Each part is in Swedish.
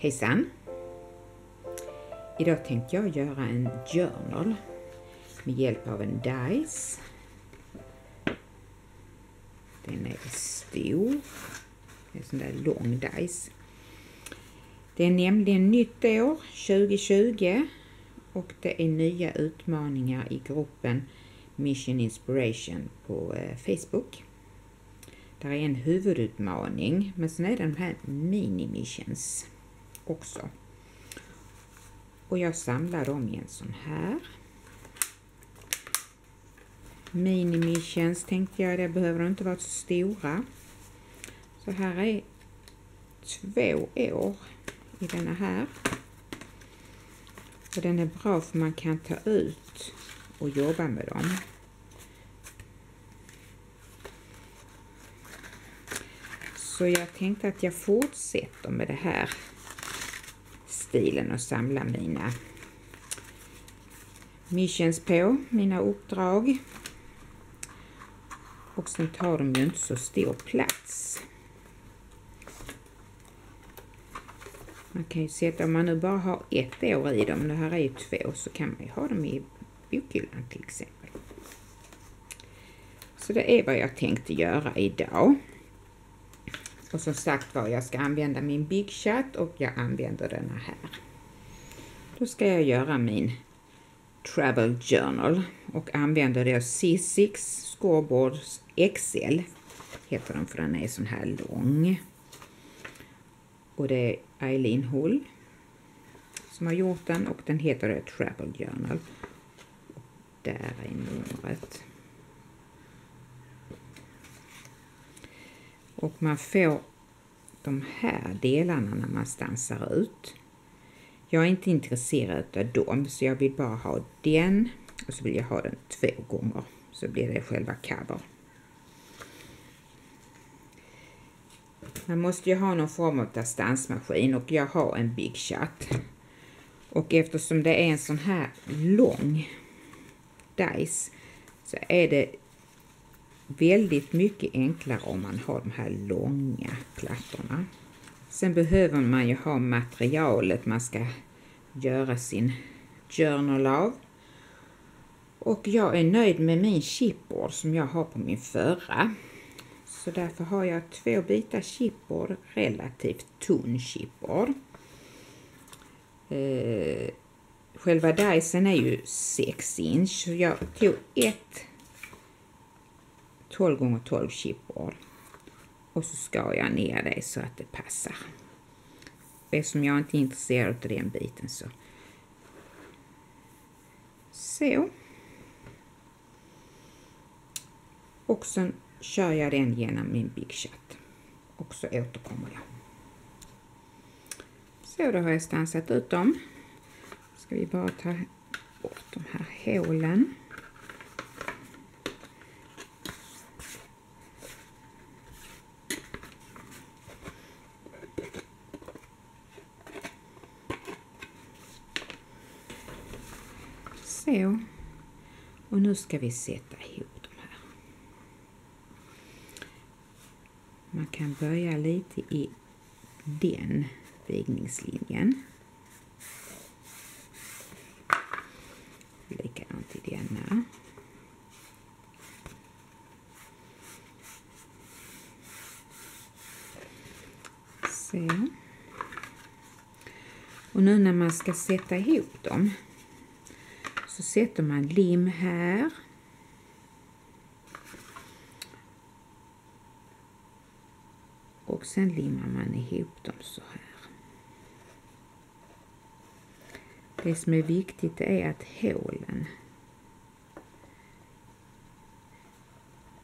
Hejsan! Idag tänkte jag göra en journal med hjälp av en dice. Den är stor. En sån där lång dice. Det är nämligen nytt år, 2020, och det är nya utmaningar i gruppen Mission Inspiration på eh, Facebook. Där är en huvudutmaning, men sen är det de här mini-missions också. Och jag samlar dem i en sån här. Minimissions tänkte jag, det behöver inte vara så stora. Så här är två år i denna här. Och den är bra för man kan ta ut och jobba med dem. Så jag tänkte att jag fortsätter med det här stilen och samla mina missions på, mina uppdrag. Och sen tar de ju inte så stor plats. Man kan ju sätta, om man nu bara har ett år i dem, det här är ju två, så kan man ju ha dem i bokhyllan till exempel. Så det är vad jag tänkte göra idag. Och som sagt var, jag ska använda min Big Chat och jag använder denna här. Då ska jag göra min Travel Journal och använder då C6 Scoreboards XL heter den för den är sån här lång. Och det är Eileen Hull som har gjort den och den heter det Travel Journal. Och där är numret. Och man får de här delarna när man stansar ut. Jag är inte intresserad av dem så jag vill bara ha den och så vill jag ha den två gånger så blir det själva cover. Man måste ju ha någon form av stansmaskin och jag har en Big Chat. Och eftersom det är en sån här lång dice så är det väldigt mycket enklare om man har de här långa plattorna. Sen behöver man ju ha materialet man ska göra sin journal av. Och jag är nöjd med min chipboard som jag har på min förra. Så därför har jag två bitar chipboard, relativt tunn chipboard. Eh, själva dicen är ju 6 inch så jag tog ett 12 gånger 12 chipboard. Och så skar jag ner det så att det passar. Eftersom jag inte är intresserad av den biten så. Så. Och sen kör jag den genom min Big Chat. Och så återkommer jag. Så, då har jag stansat ut dem. Ska vi bara ta bort de här hålen. Så. Och nu ska vi sätta ihop de här. Man kan börja lite i den vigningslinjen. Likadant i denna. Så. Och nu när man ska sätta ihop dem sätter man lim här. Och sen limmar man ihop dem så här. Det som är viktigt är att hålen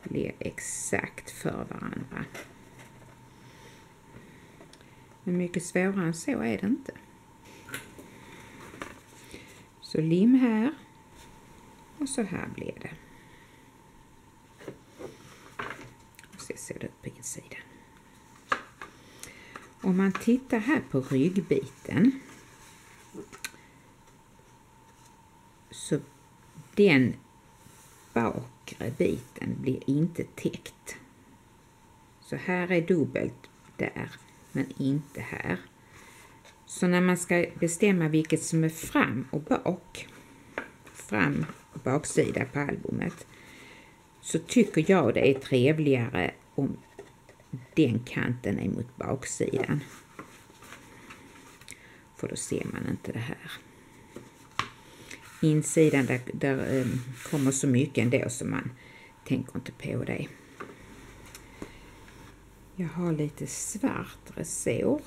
blir exakt för varandra. Men mycket svårare än så är det inte. Så lim här och så här blir det. Och så ser det ut på insidan. Om man tittar här på ryggbiten så den bakre biten blir inte täckt. Så här är dubbelt där, men inte här. Så när man ska bestämma vilket som är fram och bak, fram baksida på albumet, så tycker jag det är trevligare om den kanten är mot baksidan. För då ser man inte det här. Insidan där, där um, kommer så mycket ändå så man tänker inte på det. Jag har lite svart resår.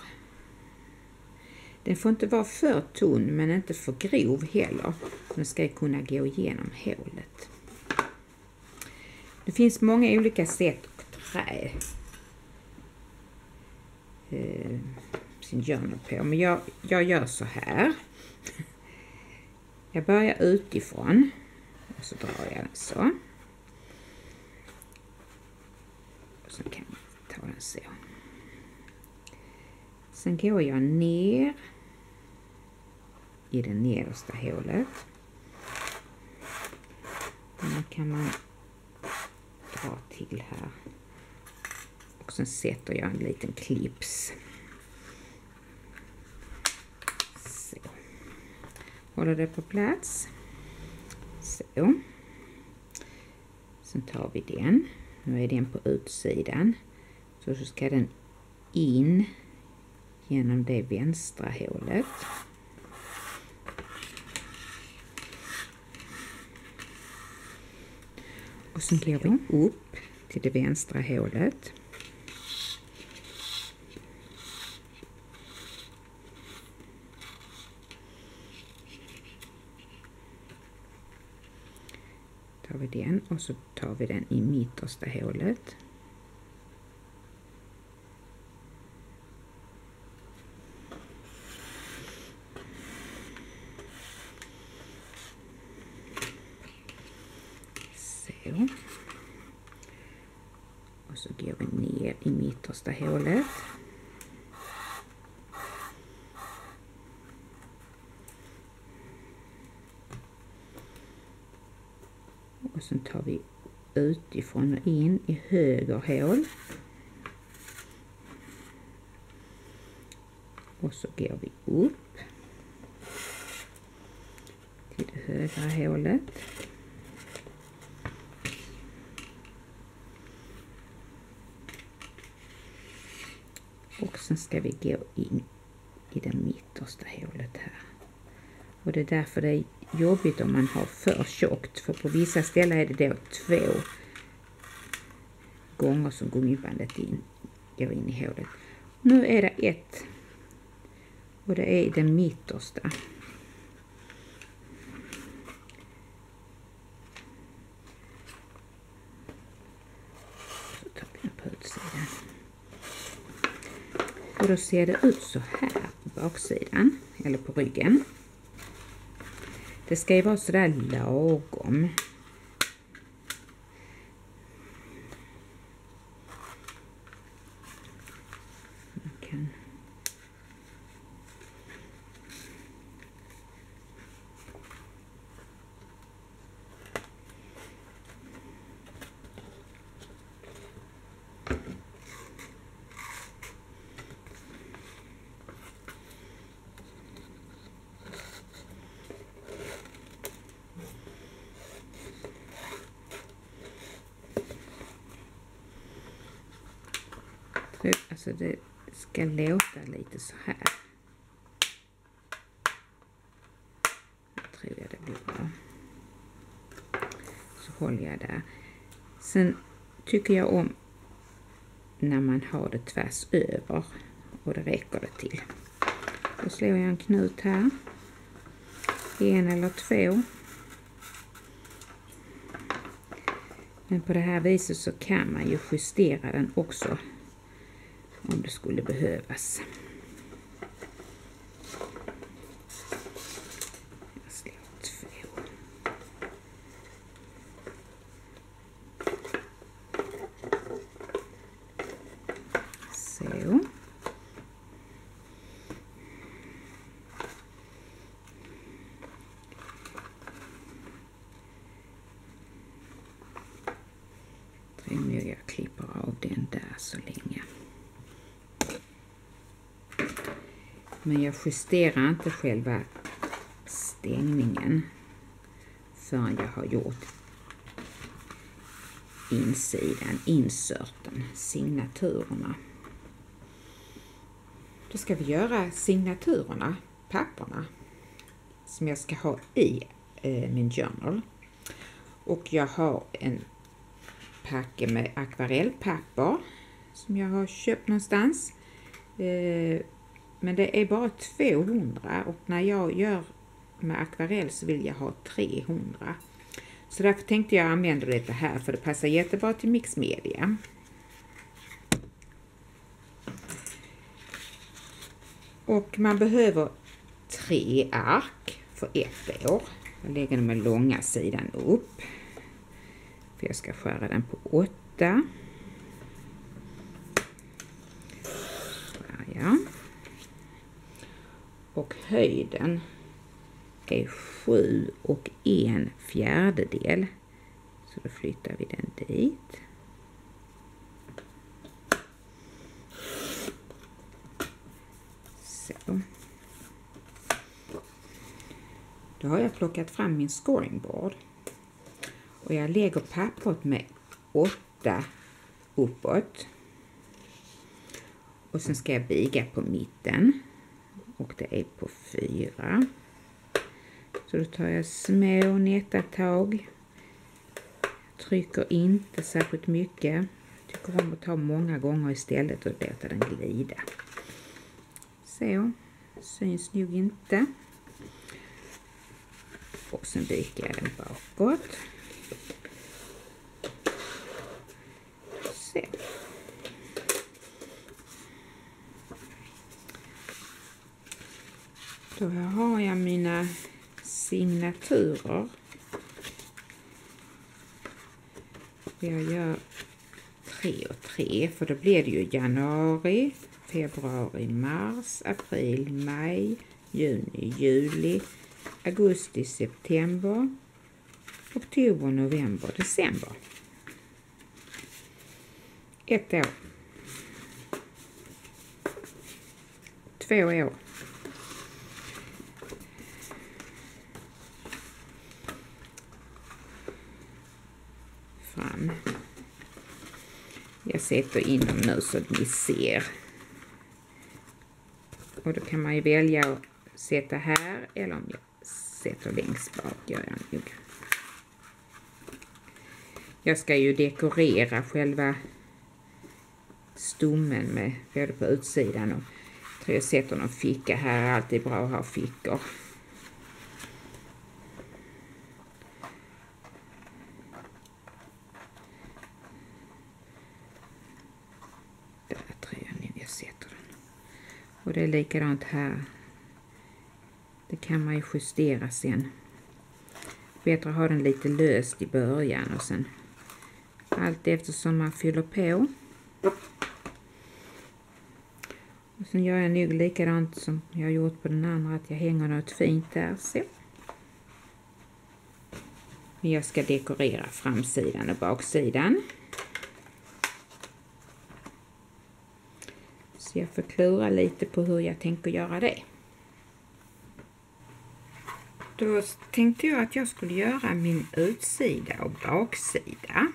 Den får inte vara för tunn men inte för grov heller. Den ska kunna gå igenom hålet. Det finns många olika sätt att trä eh, sin journal på. Men jag, jag gör så här. Jag börjar utifrån och så drar jag den så. Och så kan jag ta den så. Sen går jag ner i det nedersta hålet. Nu kan man dra till här. Och sen sätter jag en liten clips. Så. Håller det på plats. Så. Sen tar vi den. Nu är den på utsidan. Så ska den in genom det vänstra hålet. Och sen går vi upp till det vänstra hålet. tar vi den och så tar vi den i mittersta hålet. Så. Och så går vi ner i mittersta hålet. Och sen tar vi utifrån och in i höger hål. Och så går vi upp till det högra hålet. Och sen ska vi gå in i det mittersta hålet här. Och det är därför det är jobbigt om man har för tjockt. För på vissa ställen är det då två gånger som gummibandet in, går in i hålet. Nu är det ett. Och det är i den mittersta. Så tar vi den på utsidan. Och då ser det ut så här på baksidan, eller på ryggen. Det ska ju vara sådär lagom. Man kan Alltså det ska låta lite så här. Jag tror jag det blir bra. Så håller jag där. Sen tycker jag om när man har det tvärs över och det räcker det till. Då slår jag en knut här. En eller två. Men på det här viset så kan man ju justera den också om det skulle behövas. Jag slår två. Så. tror jag klipper av den där så länge. Men jag justerar inte själva stängningen förrän jag har gjort insidan, inserten, signaturerna. Då ska vi göra signaturerna, papperna, som jag ska ha i eh, min journal. Och jag har en packe med akvarellpapper som jag har köpt någonstans. Eh, men det är bara 200 och när jag gör med akvarell så vill jag ha 300. Så därför tänkte jag använda detta här för det passar jättebra till mixmedia. Och man behöver tre ark för ett år. Jag lägger den med långa sidan upp. För jag ska skära den på åtta. Ja. Och höjden är sju och en fjärdedel. Så då flyttar vi den dit. Så. Då har jag plockat fram min scoringboard. Och jag lägger pappret med åtta uppåt. Och sen ska jag biga på mitten. Och det är på fyra. Så då tar jag små nättattag. Trycker inte särskilt mycket. Tycker om att ta många gånger istället och låta den glida. Så, syns nog inte. Och sen viker jag den bakåt. Så. Då har jag mina signaturer. Jag gör tre och tre för då blir det ju januari, februari, mars, april, maj, juni, juli, augusti, september, oktober, november, december. Ett år. Två år. Fram. Jag sätter in dem nu så att ni ser. Och då kan man ju välja att sätta här eller om jag sätter längst bak gör jag nog. Jag ska ju dekorera själva stommen med både på utsidan och jag tror jag sätter någon ficka här. Alltid bra att ha fickor. Där tror jag nu jag sätter den. Och det är likadant här. Det kan man ju justera sen. Bättre att ha den lite löst i början och sen allt eftersom man fyller på. Och sen gör jag nog likadant som jag gjort på den andra, att jag hänger något fint där. Så. Men jag ska dekorera framsidan och baksidan. Så jag får klura lite på hur jag tänker göra det. Då tänkte jag att jag skulle göra min utsida och baksida.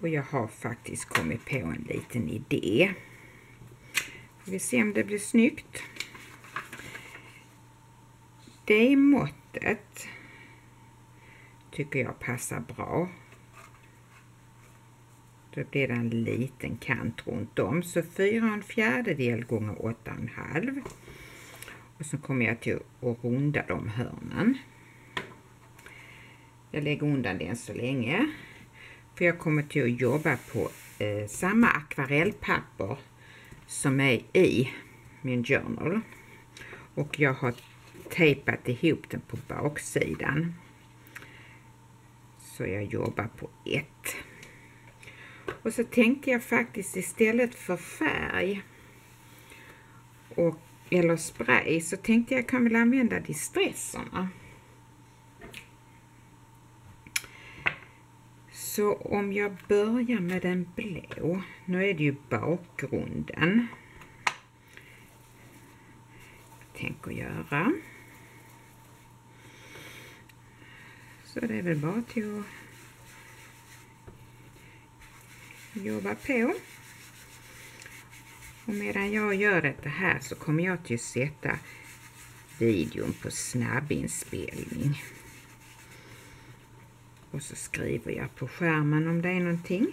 Och jag har faktiskt kommit på en liten idé. Får vi se om det blir snyggt. Det måttet tycker jag passar bra. Då blir det en liten kant runt om. Så 4 en fjärdedel gånger 8,5. Och så kommer jag till att runda de hörnen. Jag lägger undan den så länge. För jag kommer till att jobba på eh, samma akvarellpapper som är i min journal. Och jag har tejpat ihop den på baksidan. Så jag jobbar på ett. Och så tänkte jag faktiskt istället för färg och, eller spray så tänkte jag kan väl använda distresserna. Så om jag börjar med den blå, nu är det ju bakgrunden. jag tänker göra. Så det är väl bara till att jobba på. Och medan jag gör detta här så kommer jag till att sätta videon på snabbinspelning. Och så skriver jag på skärmen om det är någonting.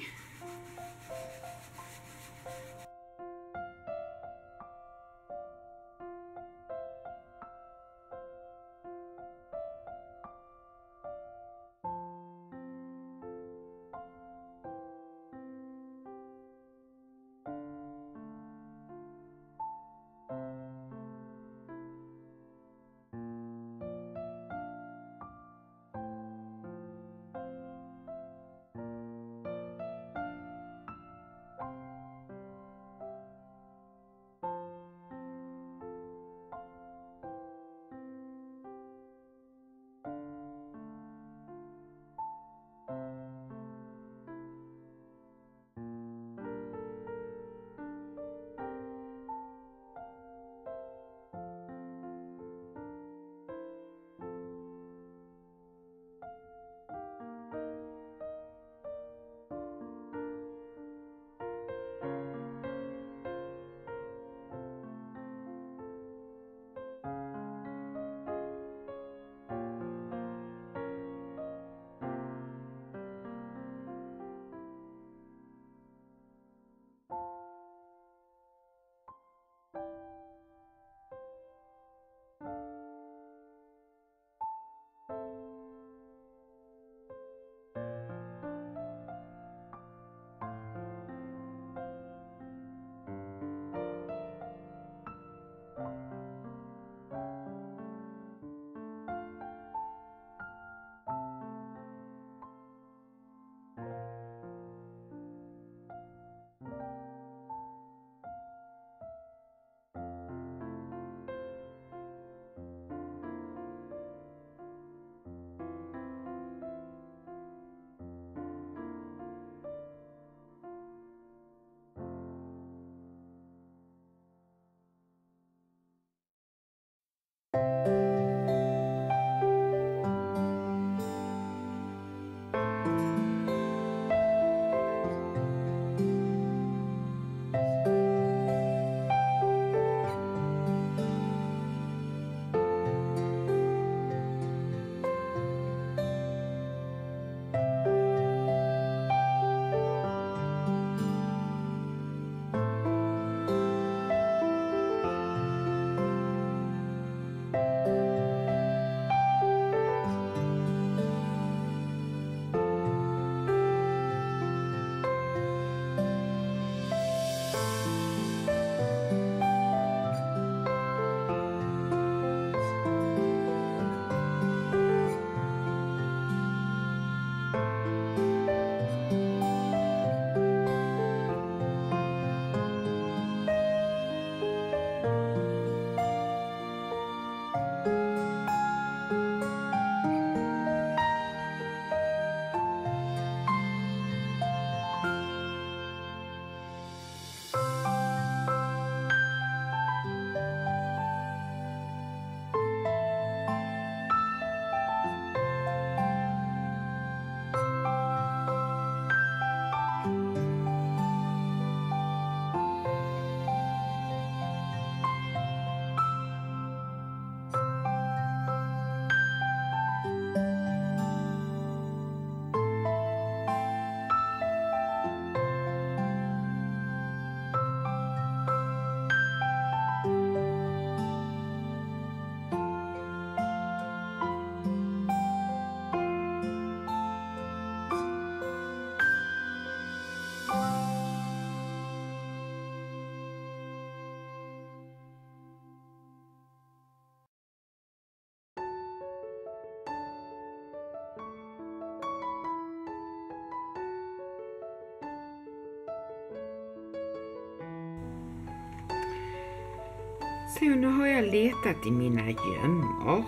Så nu har jag letat i mina gömmor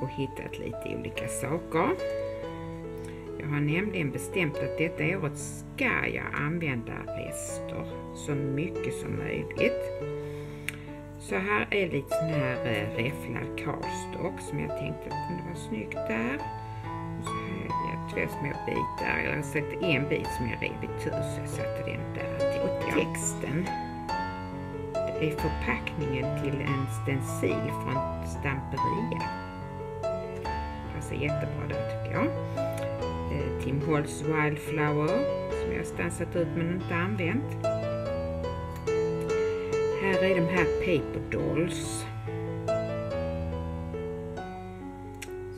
och hittat lite olika saker. Jag har nämligen bestämt att detta året ska jag använda rester så mycket som möjligt. Så här är lite sån här eh, räfflad cardstock som jag tänkte kunde vara snyggt där. Och så här jag två små bitar, eller jag sätter en bit som jag rev i så jag satte den där. Och texten är förpackningen till en stencil från Stamperia. Passar jättebra där tycker jag. Eh, Tim Holtz Wildflower som jag stansat ut men inte använt. Här är de här Paper Dolls.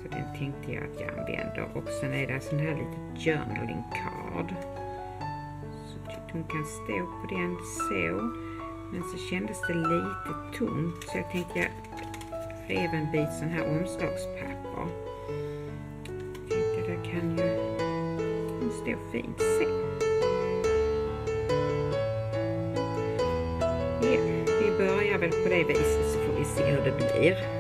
Så den tänkte jag att jag använder. Och sen är det sån här liten journaling card. Så tyckte hon kan stå på den så. Men så kändes det lite tomt så jag tänkte jag rev en bit sån här omslagspapper. Tänkte det kan ju stå fint sen. Ja, vi börjar väl på det viset så får vi se hur det blir.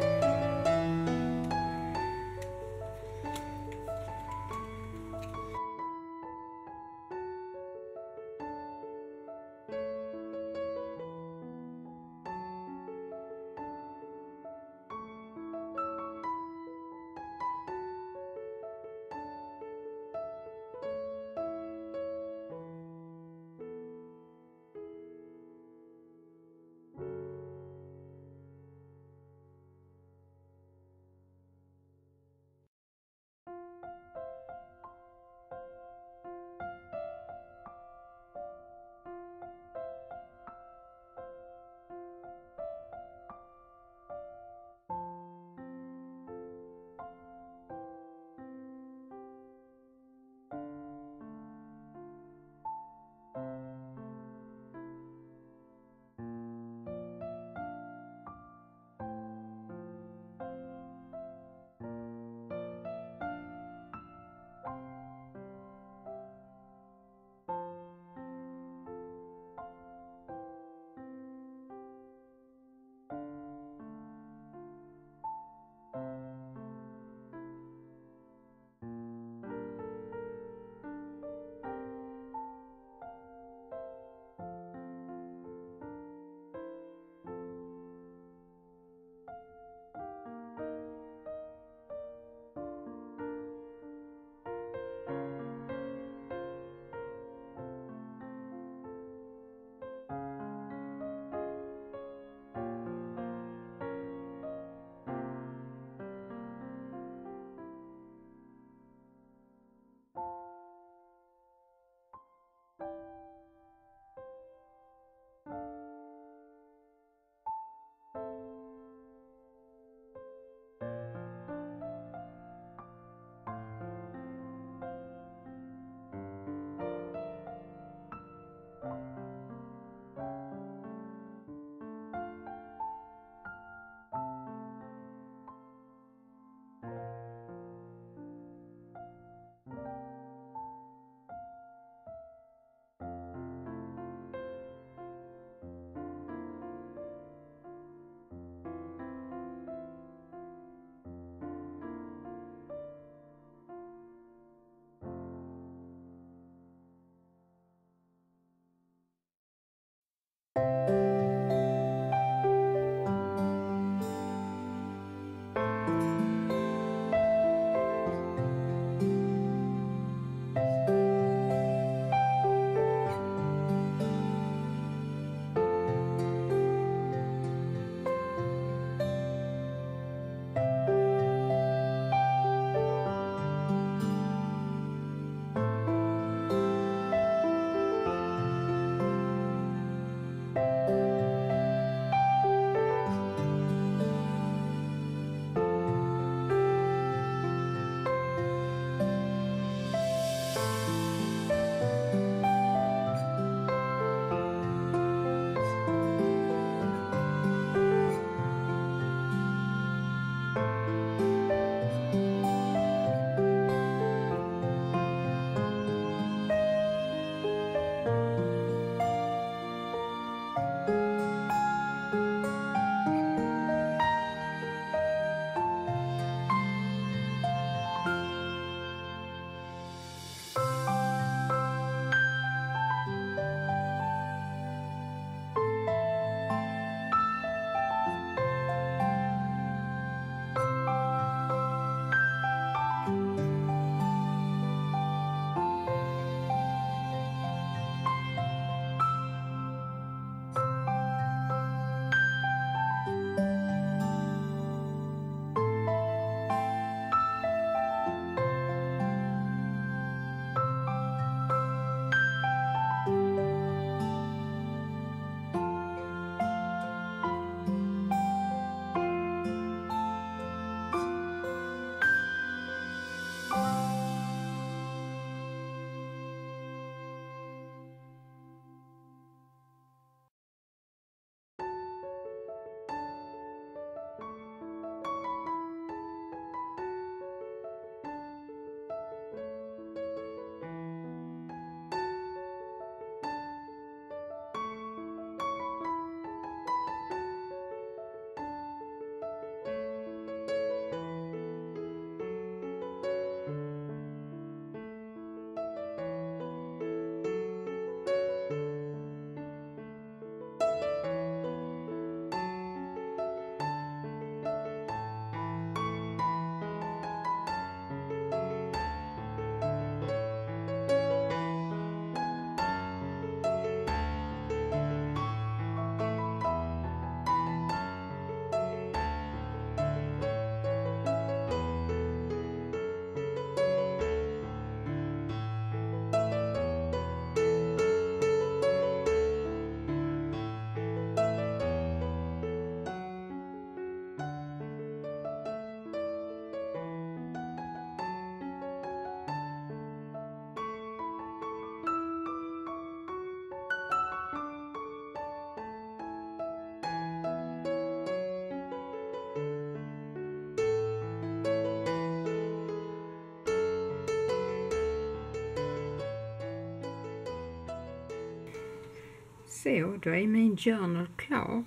Så, då är min journal klar.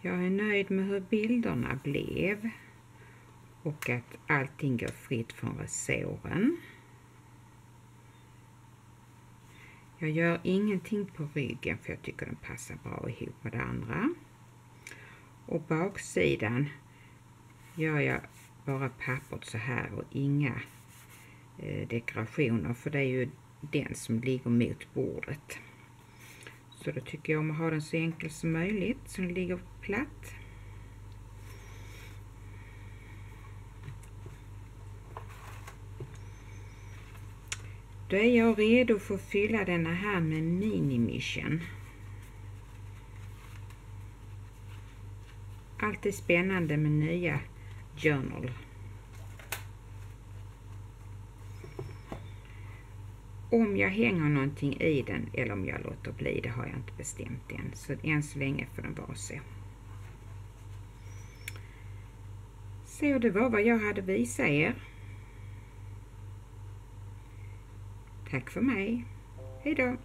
Jag är nöjd med hur bilderna blev och att allting går fritt från resåren. Jag gör ingenting på ryggen för jag tycker den passar bra ihop med det andra. Och baksidan gör jag bara pappret så här och inga Eh, dekorationer för det är ju den som ligger mot bordet. Så då tycker jag om att ha den så enkel som möjligt så den ligger platt. Då är jag redo för att fylla denna här med minimission. Allt Alltid spännande med nya journal. Om jag hänger någonting i den eller om jag låter bli, det har jag inte bestämt än. Så än så länge får den vara så. Så det var vad jag hade visa er. Tack för mig. Hejdå!